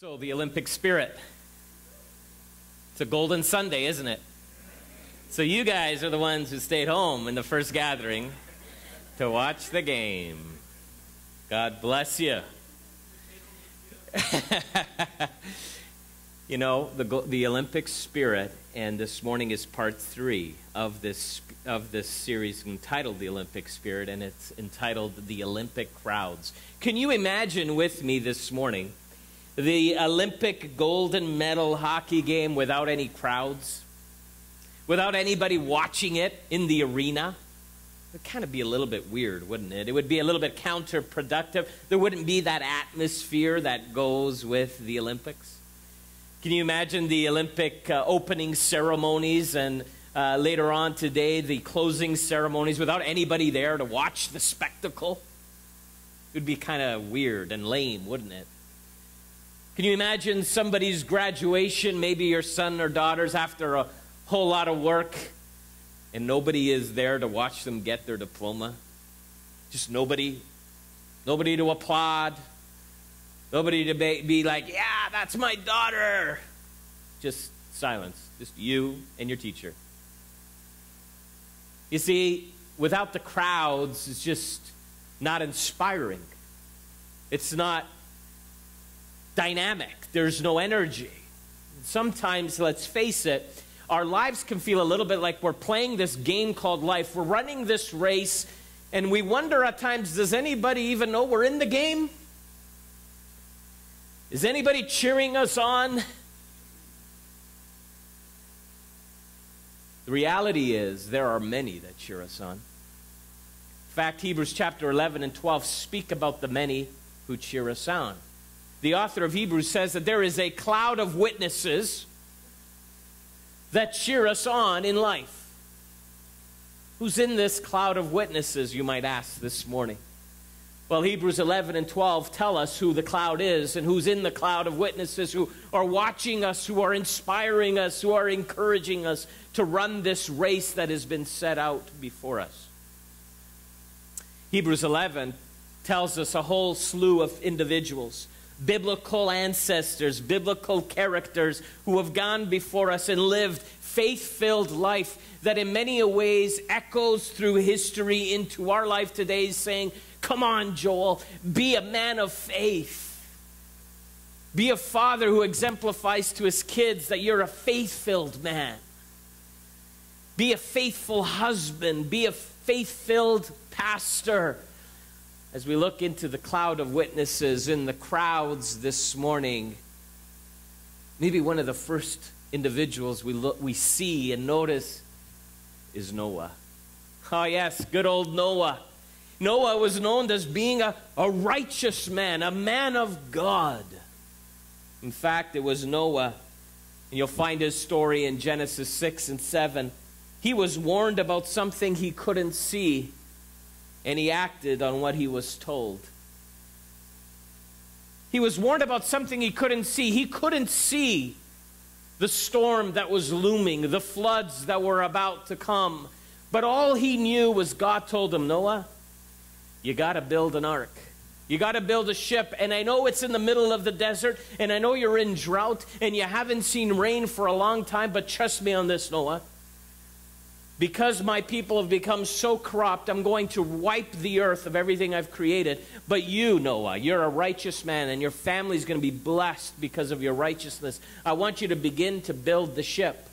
So, the Olympic spirit. It's a golden Sunday, isn't it? So, you guys are the ones who stayed home in the first gathering to watch the game. God bless you. you know, the, the Olympic spirit, and this morning is part three of this, of this series entitled The Olympic Spirit, and it's entitled The Olympic Crowds. Can you imagine with me this morning? The Olympic golden medal hockey game without any crowds, without anybody watching it in the arena. It would kind of be a little bit weird, wouldn't it? It would be a little bit counterproductive. There wouldn't be that atmosphere that goes with the Olympics. Can you imagine the Olympic uh, opening ceremonies and uh, later on today the closing ceremonies without anybody there to watch the spectacle? It would be kind of weird and lame, wouldn't it? Can you imagine somebody's graduation, maybe your son or daughter's after a whole lot of work, and nobody is there to watch them get their diploma? Just nobody. Nobody to applaud. Nobody to be like, yeah, that's my daughter. Just silence. Just you and your teacher. You see, without the crowds, it's just not inspiring. It's not dynamic, there's no energy. Sometimes, let's face it, our lives can feel a little bit like we're playing this game called life. We're running this race, and we wonder at times does anybody even know we're in the game? Is anybody cheering us on? The reality is, there are many that cheer us on. In fact, Hebrews chapter 11 and 12 speak about the many who cheer us on the author of Hebrews says that there is a cloud of witnesses that cheer us on in life. Who's in this cloud of witnesses, you might ask this morning? Well, Hebrews 11 and 12 tell us who the cloud is and who's in the cloud of witnesses who are watching us, who are inspiring us, who are encouraging us to run this race that has been set out before us. Hebrews 11 tells us a whole slew of individuals biblical ancestors, biblical characters who have gone before us and lived faith filled life that in many ways echoes through history into our life today, saying, Come on, Joel, be a man of faith. Be a father who exemplifies to his kids that you're a faith filled man. Be a faithful husband. Be a faith filled pastor as we look into the cloud of witnesses in the crowds this morning, maybe one of the first individuals we, look, we see and notice is Noah. Oh, yes, good old Noah. Noah was known as being a, a righteous man, a man of God. In fact, it was Noah, and you'll find his story in Genesis 6 and 7. He was warned about something he couldn't see and he acted on what he was told. He was warned about something he couldn't see. He couldn't see the storm that was looming, the floods that were about to come. But all he knew was God told him, Noah, you got to build an ark. You got to build a ship. And I know it's in the middle of the desert, and I know you're in drought, and you haven't seen rain for a long time, but trust me on this, Noah because my people have become so corrupt, I'm going to wipe the earth of everything I've created. But you, Noah, you're a righteous man, and your family is going to be blessed because of your righteousness. I want you to begin to build the ship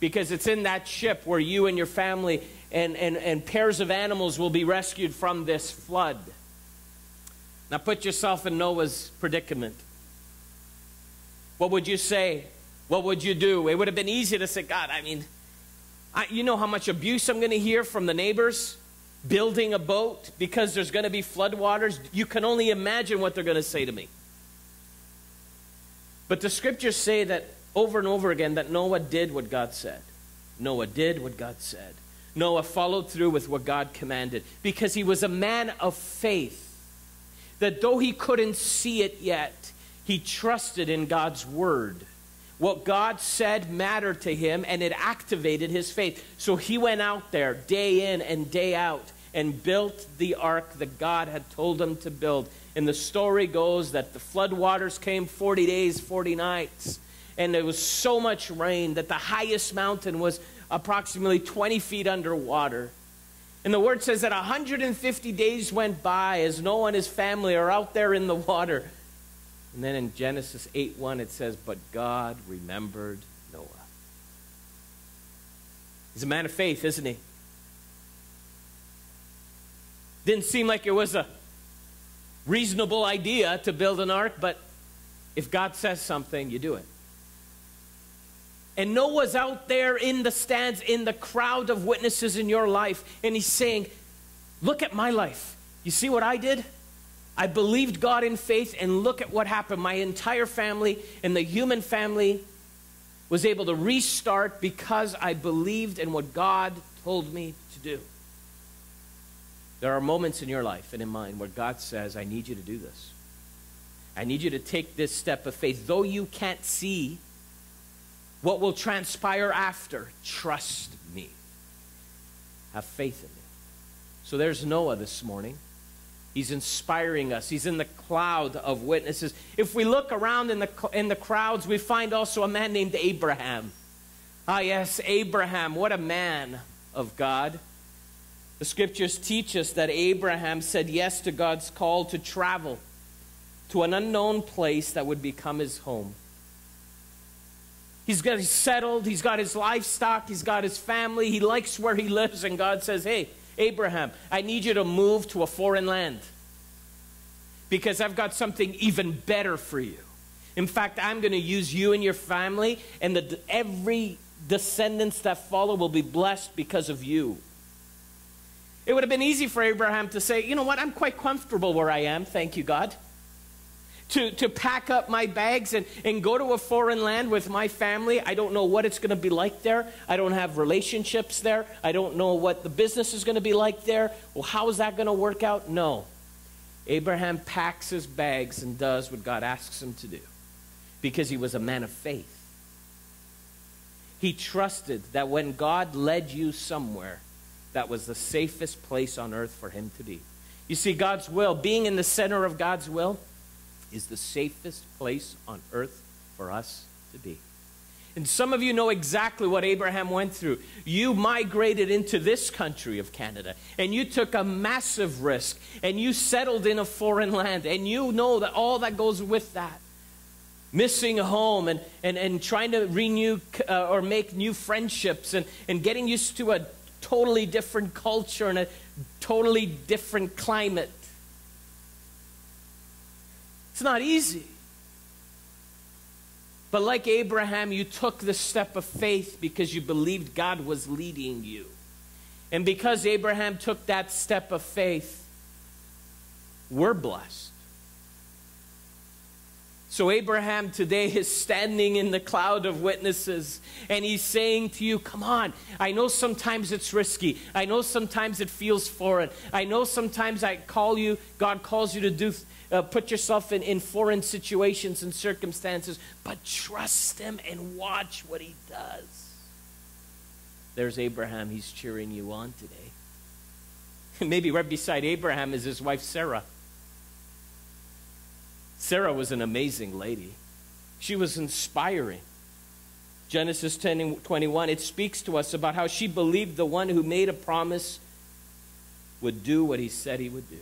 because it's in that ship where you and your family and, and, and pairs of animals will be rescued from this flood. Now put yourself in Noah's predicament. What would you say? What would you do? It would have been easy to say, God, I mean, I, you know how much abuse I'm going to hear from the neighbors building a boat because there's going to be floodwaters? You can only imagine what they're going to say to me. But the scriptures say that over and over again that Noah did what God said. Noah did what God said. Noah followed through with what God commanded because he was a man of faith. That though he couldn't see it yet, he trusted in God's word. What God said mattered to him and it activated his faith. So he went out there day in and day out and built the ark that God had told him to build. And the story goes that the floodwaters came 40 days, 40 nights. And there was so much rain that the highest mountain was approximately 20 feet underwater. And the word says that 150 days went by as Noah and his family are out there in the water. And then in Genesis 8 1, it says, But God remembered Noah. He's a man of faith, isn't he? Didn't seem like it was a reasonable idea to build an ark, but if God says something, you do it. And Noah's out there in the stands, in the crowd of witnesses in your life, and he's saying, Look at my life. You see what I did? I believed God in faith, and look at what happened. My entire family and the human family was able to restart because I believed in what God told me to do. There are moments in your life and in mine where God says, I need you to do this. I need you to take this step of faith. Though you can't see what will transpire after, trust me. Have faith in me. So there's Noah this morning. He's inspiring us. He's in the cloud of witnesses. If we look around in the, in the crowds, we find also a man named Abraham. Ah, yes, Abraham. What a man of God. The scriptures teach us that Abraham said yes to God's call to travel to an unknown place that would become his home. He's got he's settled, he's got his livestock, he's got his family, he likes where he lives, and God says, Hey, Abraham, I need you to move to a foreign land because I've got something even better for you. In fact, I'm going to use you and your family, and the, every descendants that follow will be blessed because of you. It would have been easy for Abraham to say, You know what? I'm quite comfortable where I am. Thank you, God to, to pack up my bags and, and go to a foreign land with my family. I don't know what it's going to be like there. I don't have relationships there. I don't know what the business is going to be like there. Well, how is that going to work out? No. Abraham packs his bags and does what God asks him to do because he was a man of faith. He trusted that when God led you somewhere, that was the safest place on earth for him to be. You see, God's will, being in the center of God's will, is the safest place on earth for us to be. And some of you know exactly what Abraham went through. You migrated into this country of Canada, and you took a massive risk, and you settled in a foreign land, and you know that all that goes with that. Missing a home and, and, and trying to renew uh, or make new friendships and, and getting used to a totally different culture and a totally different climate. It's not easy. But like Abraham, you took the step of faith because you believed God was leading you. And because Abraham took that step of faith, we're blessed. So, Abraham today is standing in the cloud of witnesses and he's saying to you, Come on, I know sometimes it's risky. I know sometimes it feels foreign. I know sometimes I call you, God calls you to do uh, put yourself in, in foreign situations and circumstances, but trust Him and watch what He does. There's Abraham. He's cheering you on today. Maybe right beside Abraham is his wife Sarah. Sarah was an amazing lady. She was inspiring. Genesis 10 21, it speaks to us about how she believed the one who made a promise would do what he said he would do.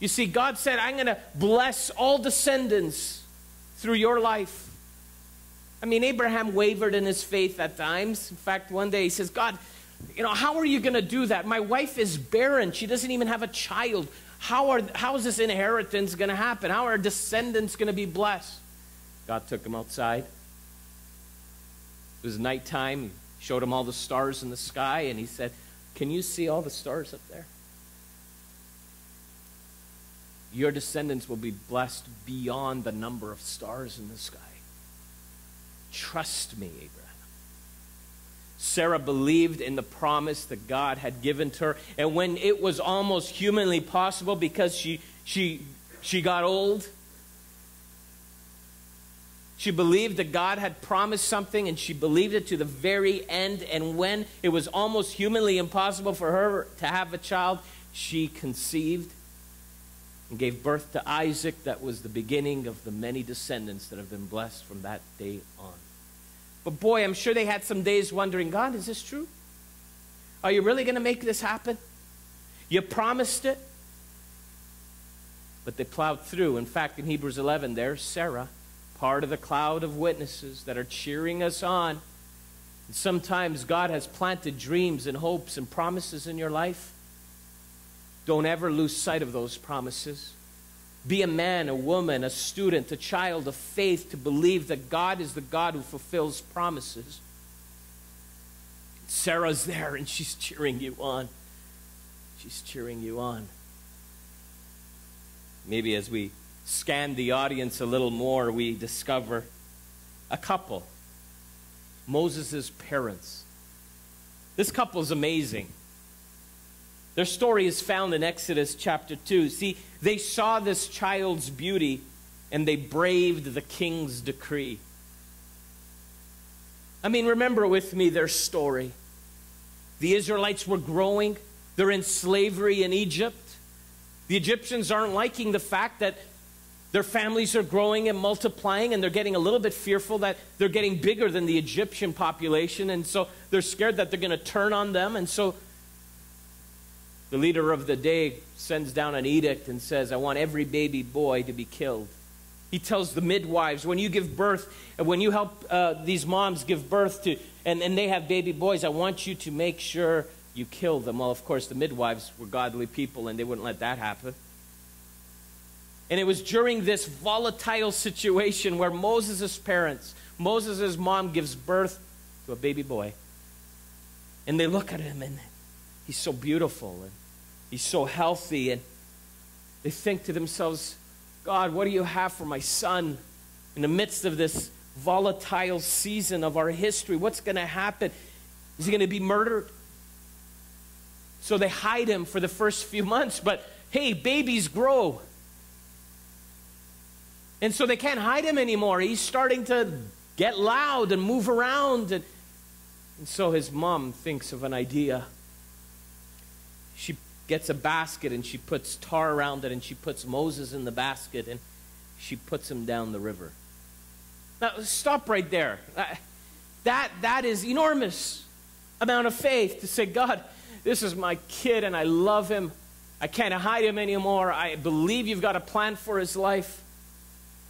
You see, God said, I'm going to bless all descendants through your life. I mean, Abraham wavered in his faith at times. In fact, one day he says, God, you know, how are you going to do that? My wife is barren. She doesn't even have a child. How, are, how is this inheritance going to happen? How are descendants going to be blessed? God took him outside. It was nighttime. He showed him all the stars in the sky, and he said, Can you see all the stars up there? Your descendants will be blessed beyond the number of stars in the sky. Trust me, Abraham. Sarah believed in the promise that God had given to her. And when it was almost humanly possible because she, she, she got old, She believed that God had promised something and she believed it to the very end. And when it was almost humanly impossible for her to have a child, she conceived and gave birth to Isaac. That was the beginning of the many descendants that have been blessed from that day on. But boy, I'm sure they had some days wondering God, is this true? Are you really going to make this happen? You promised it. But they plowed through. In fact, in Hebrews 11, there's Sarah part of the cloud of witnesses that are cheering us on. And sometimes God has planted dreams and hopes and promises in your life. Don't ever lose sight of those promises. Be a man, a woman, a student, a child of faith to believe that God is the God who fulfills promises. Sarah's there and she's cheering you on. She's cheering you on. Maybe as we scan the audience a little more, we discover a couple Moses' parents. This couple is amazing. Their story is found in Exodus chapter 2. See, they saw this child's beauty and they braved the king's decree. I mean, remember with me their story. The Israelites were growing, they're in slavery in Egypt. The Egyptians aren't liking the fact that their families are growing and multiplying, and they're getting a little bit fearful that they're getting bigger than the Egyptian population, and so they're scared that they're going to turn on them. And so the leader of the day sends down an edict and says, I want every baby boy to be killed. He tells the midwives, when you give birth, and when you help uh, these moms give birth to, and, and they have baby boys, I want you to make sure you kill them. Well, of course, the midwives were godly people, and they wouldn't let that happen. And it was during this volatile situation where Moses' parents, Moses' mom gives birth to a baby boy. And they look at him and he's so beautiful and he's so healthy. And they think to themselves, God, what do you have for my son in the midst of this volatile season of our history? What's going to happen? Is he going to be murdered? So they hide him for the first few months, but hey, babies grow. And so they can't hide him anymore. He's starting to get loud and move around. And, and so his mom thinks of an idea. Gets a basket and she puts tar around it and she puts Moses in the basket and she puts him down the river. Now, stop right there. Uh, that, that is enormous amount of faith to say, God, this is my kid and I love him. I can't hide him anymore. I believe you've got a plan for his life.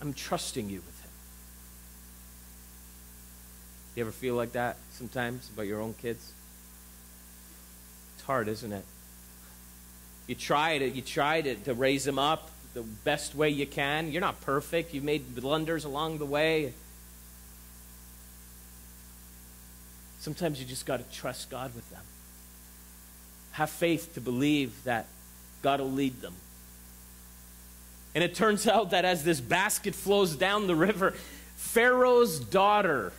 I'm trusting you with him. You ever feel like that sometimes about your own kids? It's hard, isn't it? You try to you try to, to raise them up the best way you can. You're not perfect. You've made blunders along the way. Sometimes you just got to trust God with them. Have faith to believe that God will lead them. And it turns out that as this basket flows down the river, Pharaoh's daughter,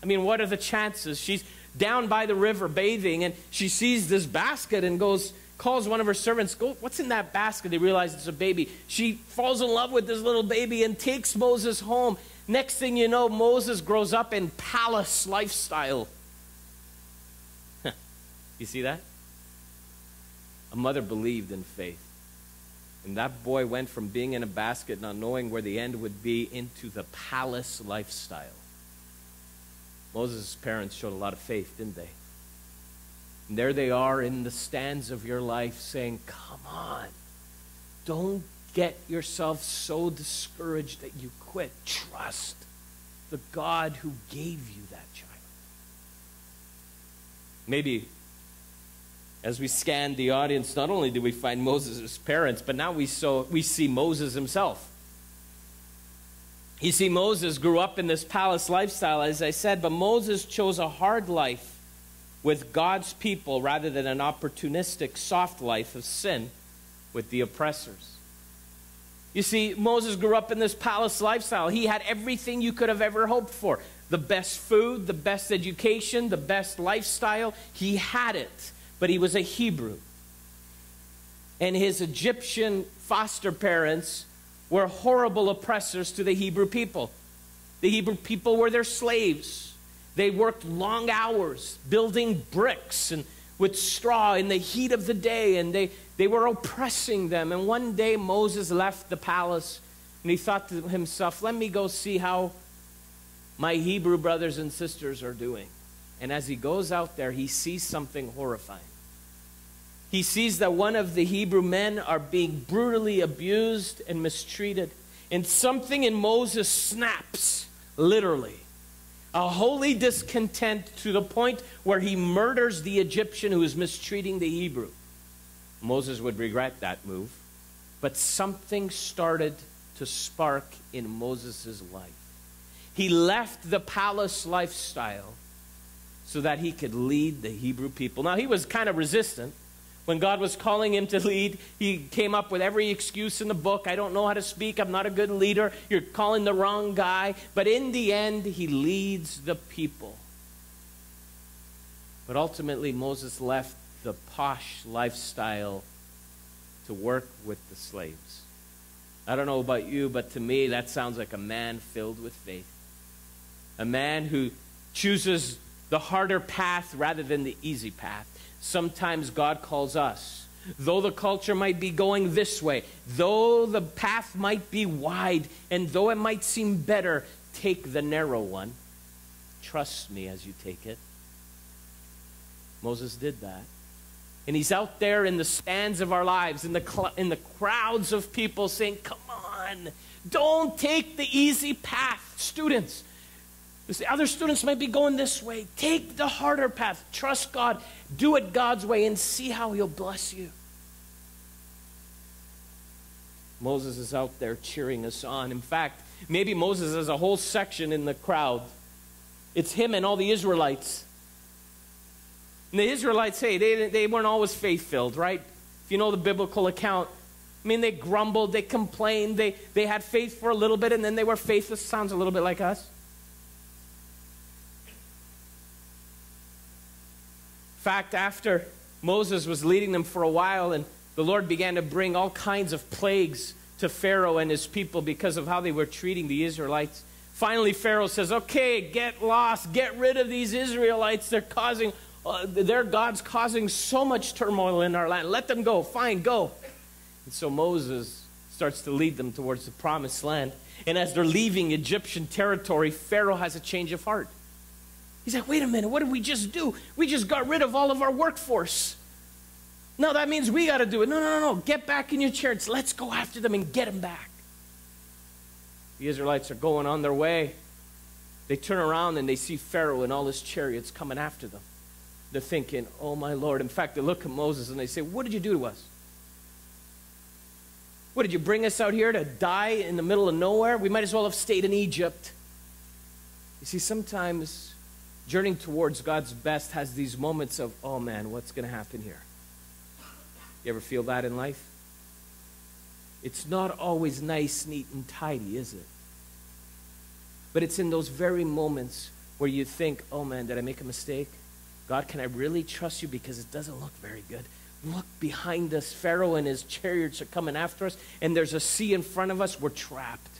I mean, what are the chances? She's down by the river bathing and she sees this basket and goes, calls one of her servants, Go, what's in that basket? They realize it's a baby. She falls in love with this little baby and takes Moses home. Next thing you know, Moses grows up in palace lifestyle. you see that? A mother believed in faith. And that boy went from being in a basket, not knowing where the end would be, into the palace lifestyle. Moses' parents showed a lot of faith, didn't they? And there they are in the stands of your life saying, Come on, don't get yourself so discouraged that you quit. Trust the God who gave you that child. Maybe as we scan the audience, not only do we find Moses' parents, but now we, saw, we see Moses himself. You see, Moses grew up in this palace lifestyle, as I said, but Moses chose a hard life with God's people rather than an opportunistic, soft life of sin with the oppressors. You see, Moses grew up in this palace lifestyle. He had everything you could have ever hoped for the best food, the best education, the best lifestyle. He had it but he was a Hebrew. And his Egyptian foster parents were horrible oppressors to the Hebrew people. The Hebrew people were their slaves. They worked long hours building bricks and with straw in the heat of the day, and they, they were oppressing them. And one day Moses left the palace and he thought to himself, Let me go see how my Hebrew brothers and sisters are doing. And as he goes out there, he sees something horrifying. He sees that one of the Hebrew men are being brutally abused and mistreated. And something in Moses snaps, literally. A holy discontent to the point where he murders the Egyptian who is mistreating the Hebrew. Moses would regret that move. But something started to spark in Moses' life. He left the palace lifestyle so that he could lead the Hebrew people. Now, he was kind of resistant. When God was calling him to lead, he came up with every excuse in the book. I don't know how to speak. I'm not a good leader. You're calling the wrong guy. But in the end, he leads the people. But ultimately, Moses left the posh lifestyle to work with the slaves. I don't know about you, but to me, that sounds like a man filled with faith. A man who chooses the harder path rather than the easy path. Sometimes God calls us. Though the culture might be going this way, though the path might be wide, and though it might seem better, take the narrow one. Trust me as you take it. Moses did that. And he's out there in the stands of our lives, in the, in the crowds of people saying, Come on, don't take the easy path. Students, the other students might be going this way. Take the harder path. Trust God. Do it God's way and see how He'll bless you. Moses is out there cheering us on. In fact, maybe Moses has a whole section in the crowd. It's him and all the Israelites. And the Israelites, hey, they, they weren't always faith filled, right? If you know the biblical account, I mean, they grumbled, they complained, they, they had faith for a little bit, and then they were faithless. Sounds a little bit like us. Fact, after Moses was leading them for a while, and the Lord began to bring all kinds of plagues to Pharaoh and his people because of how they were treating the Israelites. Finally, Pharaoh says, Okay, get lost, get rid of these Israelites. They're causing uh, their God's causing so much turmoil in our land. Let them go. Fine, go. And so Moses starts to lead them towards the promised land. And as they're leaving Egyptian territory, Pharaoh has a change of heart. He's like, wait a minute, what did we just do? We just got rid of all of our workforce. No, that means we got to do it. No, no, no, no. Get back in your chariots. Let's go after them and get them back. The Israelites are going on their way. They turn around and they see Pharaoh and all his chariots coming after them they're thinking, oh my Lord. In fact, they look at Moses and they say, What did you do to us? What did you bring us out here to die in the middle of nowhere? We might as well have stayed in Egypt. You see, sometimes journeying towards God's best has these moments of, oh man, what's going to happen here? You ever feel that in life? It's not always nice, neat, and tidy, is it? But it's in those very moments where you think, oh man, did I make a mistake? God, can I really trust you because it doesn't look very good? Look behind us. Pharaoh and his chariots are coming after us, and there's a sea in front of us. We're trapped.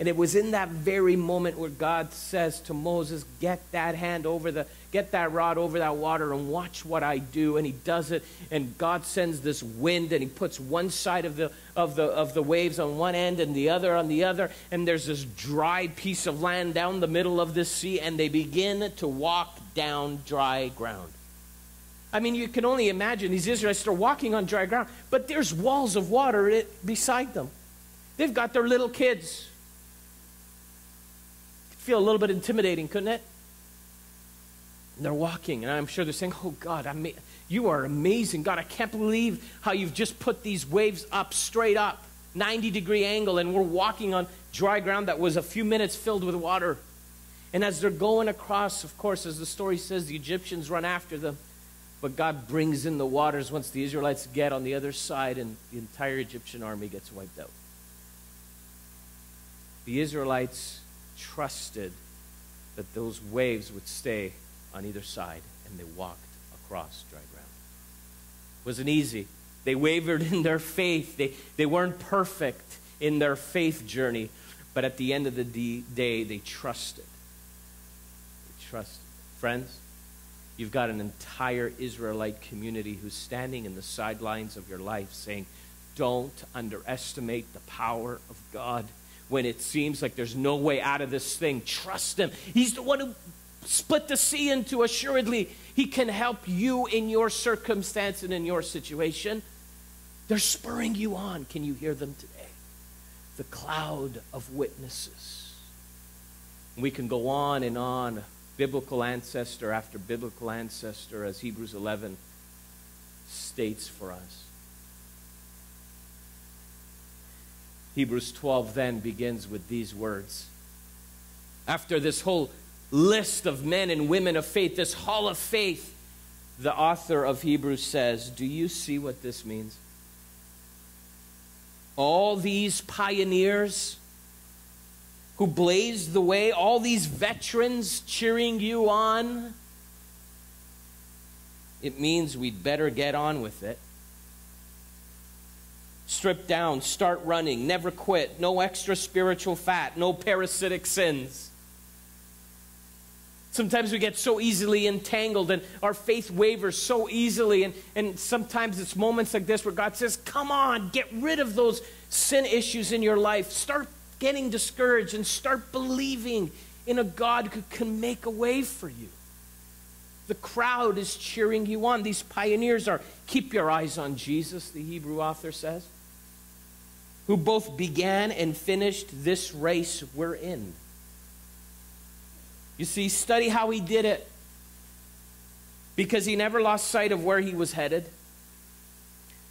And it was in that very moment where God says to Moses, Get that hand over the, get that rod over that water and watch what I do. And he does it. And God sends this wind and he puts one side of the, of the, of the waves on one end and the other on the other. And there's this dry piece of land down the middle of this sea. And they begin to walk down dry ground. I mean, you can only imagine these Israelites are walking on dry ground, but there's walls of water beside them. They've got their little kids feel a little bit intimidating, couldn't it? And they're walking, and I'm sure they're saying, Oh, God, I mean, you are amazing. God, I can't believe how you've just put these waves up straight up, 90 degree angle, and we're walking on dry ground that was a few minutes filled with water. And as they're going across, of course, as the story says, the Egyptians run after them. But God brings in the waters once the Israelites get on the other side, and the entire Egyptian army gets wiped out. The Israelites trusted that those waves would stay on either side, and they walked across dry ground. It wasn't easy. They wavered in their faith. They, they weren't perfect in their faith journey. But at the end of the day, they trusted. They trusted. Friends, you've got an entire Israelite community who's standing in the sidelines of your life saying, Don't underestimate the power of God when it seems like there's no way out of this thing. Trust Him. He's the one who split the sea into assuredly. He can help you in your circumstance and in your situation. They're spurring you on. Can you hear them today? The cloud of witnesses. We can go on and on, biblical ancestor after biblical ancestor, as Hebrews 11 states for us. Hebrews 12 then begins with these words. After this whole list of men and women of faith, this hall of faith, the author of Hebrews says, Do you see what this means? All these pioneers who blazed the way, all these veterans cheering you on, it means we'd better get on with it. Strip down, start running, never quit, no extra spiritual fat, no parasitic sins. Sometimes we get so easily entangled and our faith wavers so easily. And, and sometimes it's moments like this where God says, Come on, get rid of those sin issues in your life. Start getting discouraged and start believing in a God who can make a way for you. The crowd is cheering you on. These pioneers are, keep your eyes on Jesus, the Hebrew author says, who both began and finished this race we're in. You see, study how he did it. Because he never lost sight of where he was headed.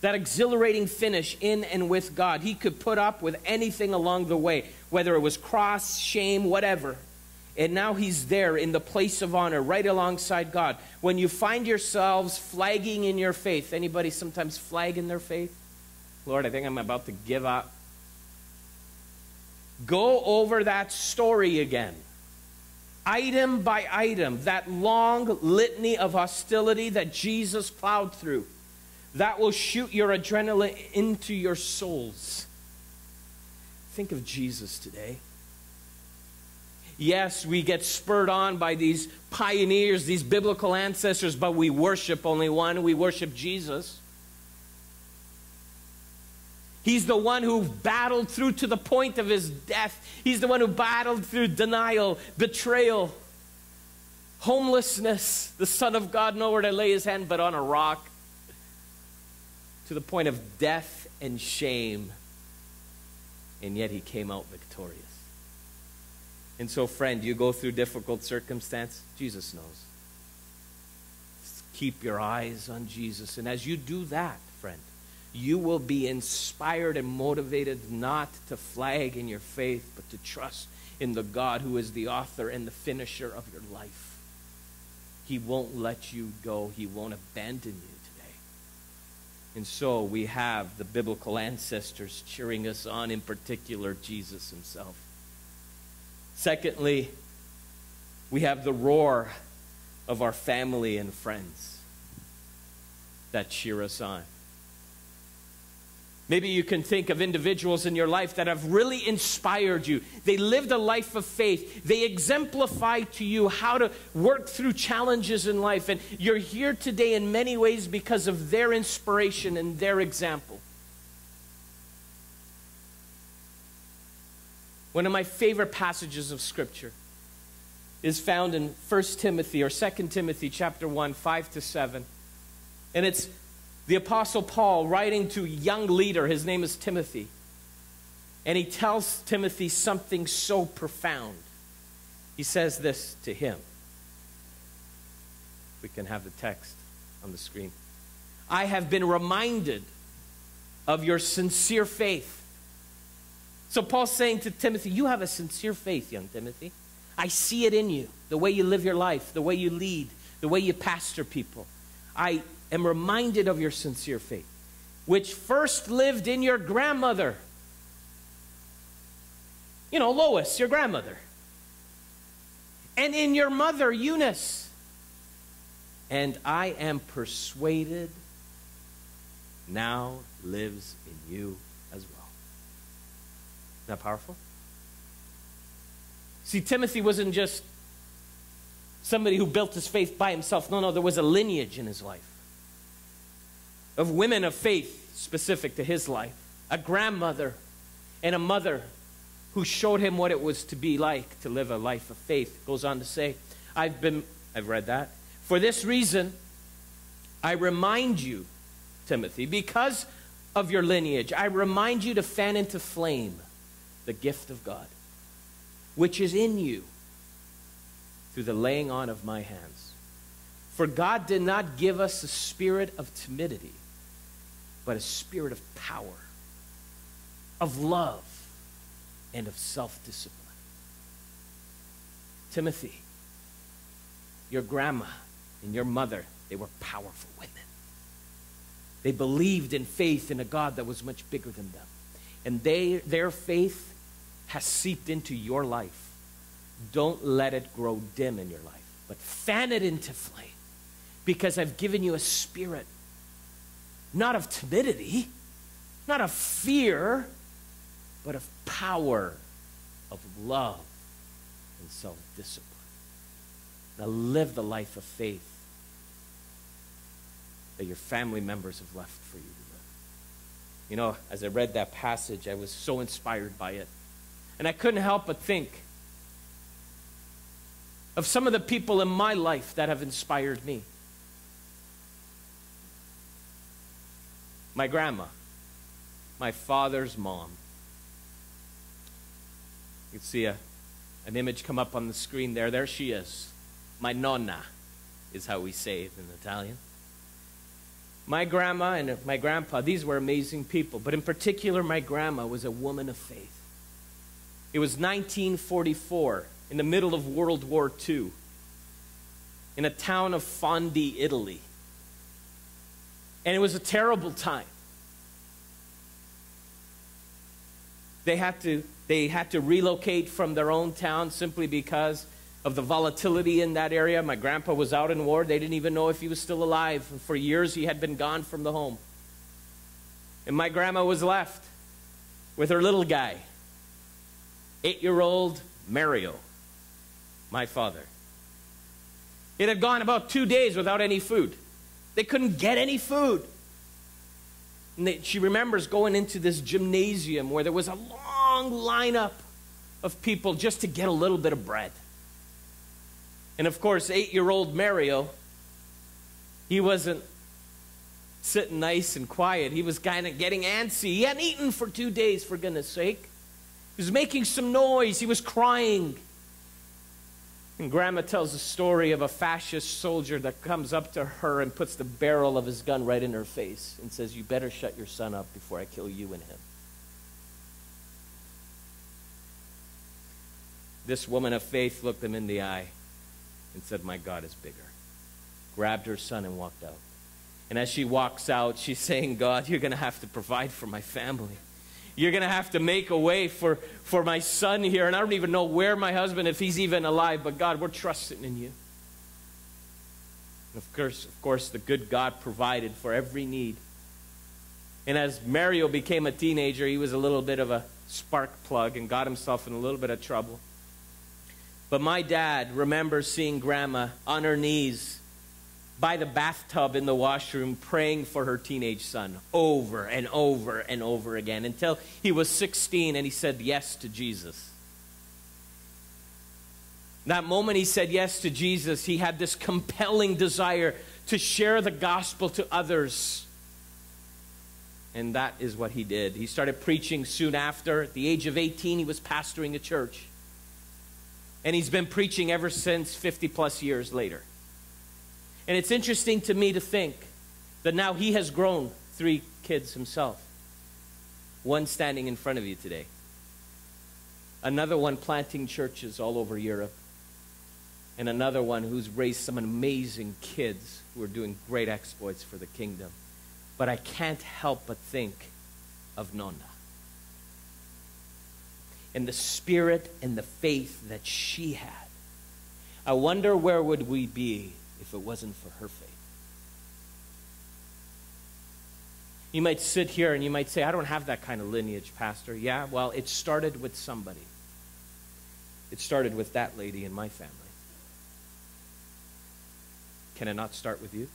That exhilarating finish in and with God. He could put up with anything along the way, whether it was cross, shame, whatever. And now he's there in the place of honor, right alongside God. When you find yourselves flagging in your faith, anybody sometimes flag in their faith? Lord, I think I'm about to give up. Go over that story again item by item, that long litany of hostility that Jesus plowed through, that will shoot your adrenaline into your souls. Think of Jesus today. Yes, we get spurred on by these pioneers, these biblical ancestors, but we worship only one. We worship Jesus. He's the one who battled through to the point of his death. He's the one who battled through denial, betrayal, homelessness, the Son of God, nowhere to lay his hand but on a rock, to the point of death and shame. And yet he came out victorious. And so, friend, you go through difficult circumstance, Jesus knows. Keep your eyes on Jesus. And as you do that, you will be inspired and motivated not to flag in your faith, but to trust in the God who is the author and the finisher of your life. He won't let you go, He won't abandon you today. And so we have the biblical ancestors cheering us on, in particular, Jesus Himself. Secondly, we have the roar of our family and friends that cheer us on. Maybe you can think of individuals in your life that have really inspired you. They lived a life of faith. They exemplify to you how to work through challenges in life. And you're here today in many ways because of their inspiration and their example. One of my favorite passages of Scripture is found in 1 Timothy or 2 Timothy chapter 1, 5 to 7. And it's the Apostle Paul writing to a young leader, his name is Timothy, and he tells Timothy something so profound. He says this to him. We can have the text on the screen. I have been reminded of your sincere faith. So Paul's saying to Timothy, You have a sincere faith, young Timothy. I see it in you, the way you live your life, the way you lead, the way you pastor people. I am reminded of your sincere faith, which first lived in your grandmother. You know, Lois, your grandmother. And in your mother, Eunice. And I am persuaded now lives in you as well. Isn't that powerful? See, Timothy wasn't just somebody who built his faith by himself. No, no, there was a lineage in his life of women of faith specific to his life, a grandmother and a mother who showed him what it was to be like to live a life of faith. Goes on to say, I've been, I've read that. For this reason, I remind you, Timothy, because of your lineage, I remind you to fan into flame the gift of God, which is in you through the laying on of my hands. For God did not give us a spirit of timidity, but a spirit of power, of love, and of self discipline. Timothy, your grandma and your mother, they were powerful women. They believed in faith in a God that was much bigger than them. And they, their faith has seeped into your life. Don't let it grow dim in your life, but fan it into flame because I've given you a spirit, not of timidity, not of fear, but of power, of love, and self discipline. Now live the life of faith that your family members have left for you to live. You know, as I read that passage, I was so inspired by it. And I couldn't help but think of some of the people in my life that have inspired me. My grandma, my father's mom. You can see a, an image come up on the screen there. There she is. My nonna is how we say it in Italian. My grandma and my grandpa, these were amazing people, but in particular, my grandma was a woman of faith. It was 1944, in the middle of World War II, in a town of Fondi, Italy. And it was a terrible time. They had to, they had to relocate from their own town simply because of the volatility in that area. My grandpa was out in war. They didn't even know if he was still alive. For years, he had been gone from the home. And my grandma was left with her little guy, eight year old Mario, my father. It had gone about two days without any food. They couldn't get any food. And they, she remembers going into this gymnasium where there was a long lineup of people just to get a little bit of bread. And of course, eight year old Mario, he wasn't sitting nice and quiet. He was kind of getting antsy. He hadn't eaten for two days, for goodness sake. He was making some noise. He was crying. And Grandma tells a story of a fascist soldier that comes up to her and puts the barrel of his gun right in her face and says, You better shut your son up before I kill you and him. This woman of faith looked him in the eye and said, My God is bigger. Grabbed her son and walked out. And as she walks out, she's saying, God, you're going to have to provide for my family. You're going to have to make a way for, for my son here. And I don't even know where my husband, if he's even alive, but God, we're trusting in you. And of course, of course, the good God provided for every need. And as Mario became a teenager, he was a little bit of a spark plug and got himself in a little bit of trouble. But my dad remembers seeing grandma on her knees by the bathtub in the washroom praying for her teenage son over and over and over again until he was 16 and he said yes to Jesus. That moment he said yes to Jesus, he had this compelling desire to share the gospel to others. And that is what he did. He started preaching soon after. At the age of 18, he was pastoring a church. And he's been preaching ever since 50 plus years later. And it's interesting to me to think that now he has grown three kids himself. One standing in front of you today, another one planting churches all over Europe, and another one who's raised some amazing kids who are doing great exploits for the kingdom. But I can't help but think of Nonna and the spirit and the faith that she had. I wonder where would we be if it wasn't for her faith. You might sit here and you might say, I don't have that kind of lineage, Pastor. Yeah, well, it started with somebody. It started with that lady in my family. Can it not start with you?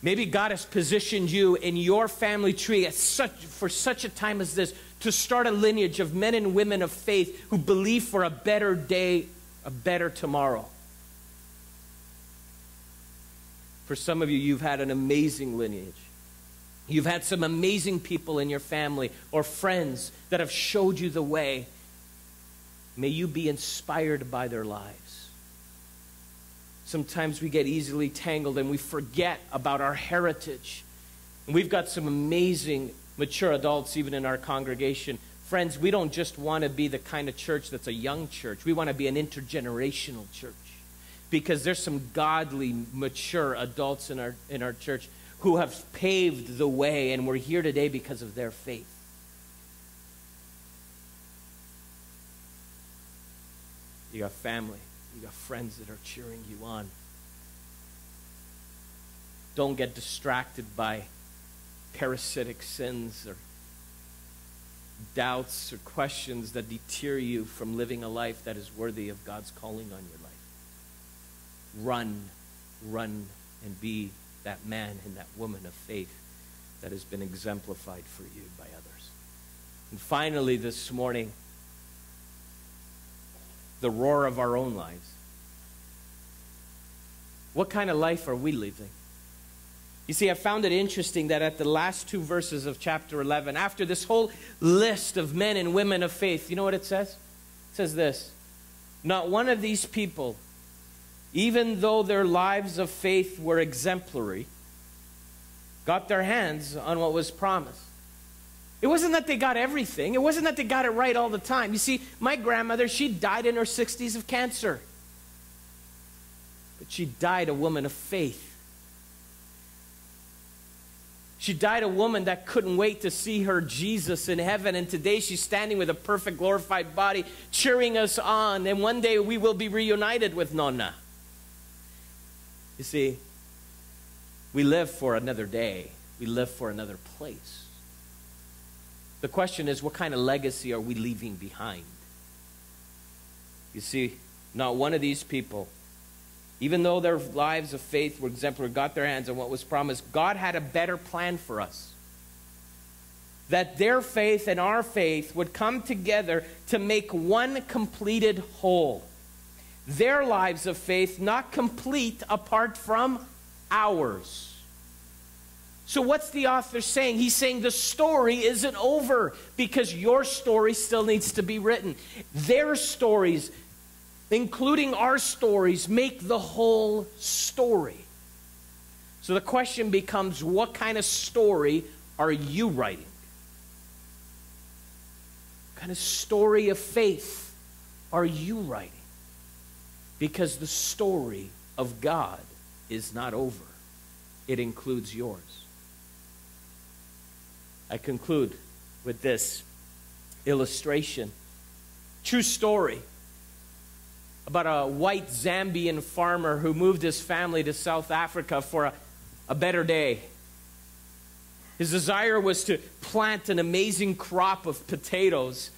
Maybe God has positioned you in your family tree such, for such a time as this to start a lineage of men and women of faith who believe for a better day, a better tomorrow. For some of you, you've had an amazing lineage. You've had some amazing people in your family or friends that have showed you the way. May you be inspired by their lives. Sometimes we get easily tangled and we forget about our heritage. And we've got some amazing mature adults even in our congregation. Friends, we don't just want to be the kind of church that's a young church. We want to be an intergenerational church. Because there's some godly, mature adults in our, in our church who have paved the way, and we're here today because of their faith. You got family, you got friends that are cheering you on. Don't get distracted by parasitic sins or doubts or questions that deter you from living a life that is worthy of God's calling on your life. Run, run, and be that man and that woman of faith that has been exemplified for you by others. And finally, this morning, the roar of our own lives. What kind of life are we living? You see, I found it interesting that at the last two verses of chapter 11, after this whole list of men and women of faith, you know what it says? It says this Not one of these people even though their lives of faith were exemplary, got their hands on what was promised. It wasn't that they got everything. It wasn't that they got it right all the time. You see, my grandmother, she died in her 60s of cancer. But she died a woman of faith. She died a woman that couldn't wait to see her Jesus in heaven. And today she's standing with a perfect glorified body, cheering us on. And one day we will be reunited with Nonna. You see, we live for another day, we live for another place. The question is, what kind of legacy are we leaving behind? You see, not one of these people, even though their lives of faith were exemplary, got their hands on what was promised, God had a better plan for us. That their faith and our faith would come together to make one completed whole their lives of faith not complete apart from ours. So, what's the author saying? He's saying the story isn't over because your story still needs to be written. Their stories, including our stories, make the whole story. So, the question becomes what kind of story are you writing? What kind of story of faith are you writing? Because the story of God is not over, it includes yours. I conclude with this illustration. True story about a white Zambian farmer who moved his family to South Africa for a, a better day. His desire was to plant an amazing crop of potatoes.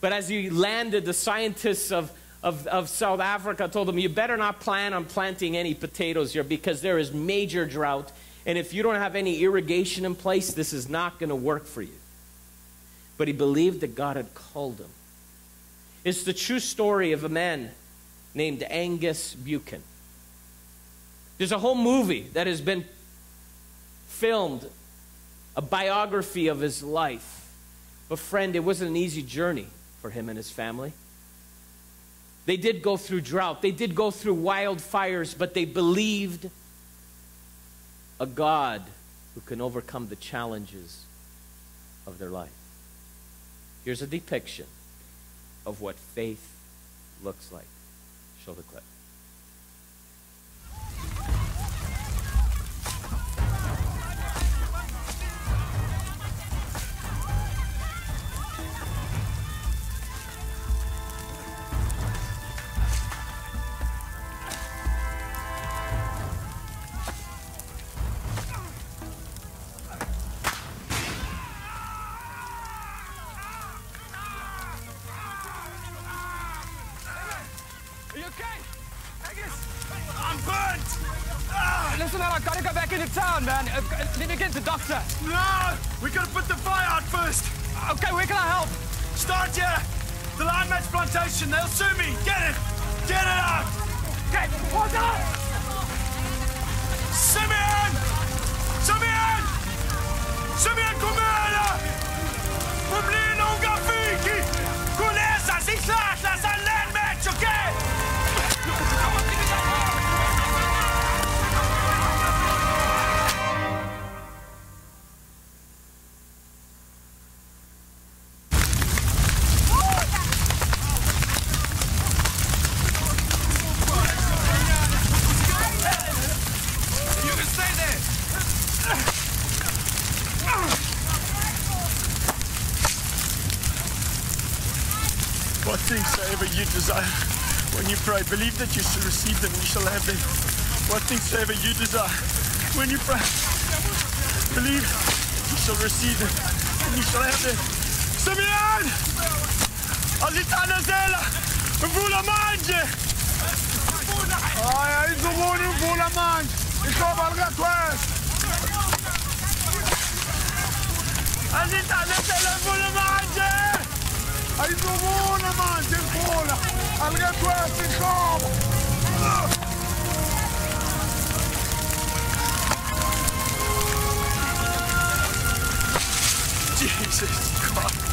But as he landed, the scientists of of, of South Africa told him, You better not plan on planting any potatoes here because there is major drought. And if you don't have any irrigation in place, this is not going to work for you. But he believed that God had called him. It's the true story of a man named Angus Buchan. There's a whole movie that has been filmed, a biography of his life. But, friend, it wasn't an easy journey for him and his family. They did go through drought, they did go through wildfires, but they believed a God who can overcome the challenges of their life. Here's a depiction of what faith looks like. Show the Okay, where can I help? Start here! The lime match plantation, they'll sue me! Get it! Get it out! Okay, hold on! Simeon! Simeon! Simeon, kom blir noga believe that you shall receive them you shall have them. What things soever you desire when you pray, believe you shall receive them and you shall have them. Simeon! Alitana Zela! Vula manje! Ai, ai, zumuni mvula manje. Ihlobo likaThwesa. Alitana Zela vula manje! Ayizumuna manje imvula. AlikaThwesa ihlobo. Jesus God.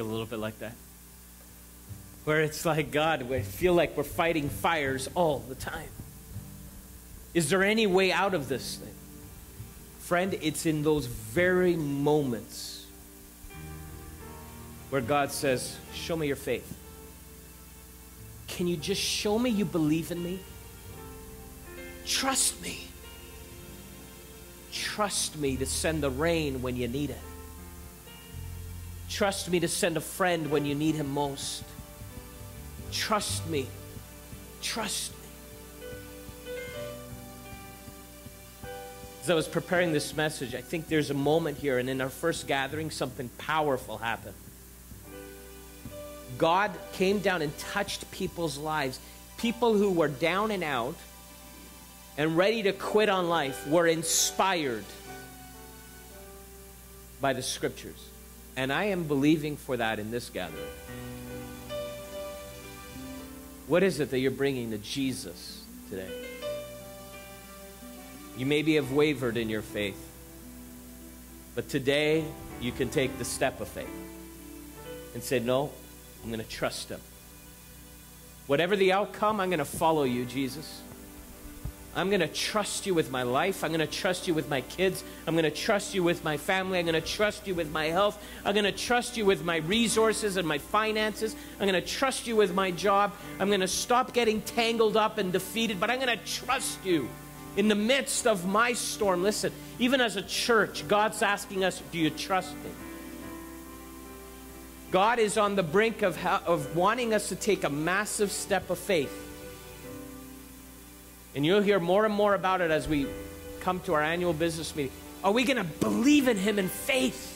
Feel a little bit like that? Where it's like, God, we feel like we're fighting fires all the time. Is there any way out of this thing? Friend, it's in those very moments where God says, Show me your faith. Can you just show me you believe in me? Trust me. Trust me to send the rain when you need it. Trust me to send a friend when you need him most. Trust me. Trust me. As I was preparing this message, I think there's a moment here, and in our first gathering, something powerful happened. God came down and touched people's lives. People who were down and out and ready to quit on life were inspired by the scriptures. And I am believing for that in this gathering. What is it that you're bringing to Jesus today? You maybe have wavered in your faith, but today you can take the step of faith and say, No, I'm going to trust Him. Whatever the outcome, I'm going to follow you, Jesus. I'm going to trust you with my life. I'm going to trust you with my kids. I'm going to trust you with my family. I'm going to trust you with my health. I'm going to trust you with my resources and my finances. I'm going to trust you with my job. I'm going to stop getting tangled up and defeated, but I'm going to trust you in the midst of my storm. Listen, even as a church, God's asking us, Do you trust me? God is on the brink of, of wanting us to take a massive step of faith. And you'll hear more and more about it as we come to our annual business meeting. Are we going to believe in Him in faith?